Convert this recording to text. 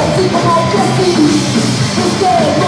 dancing with my friends in the moonlight